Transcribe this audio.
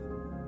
love.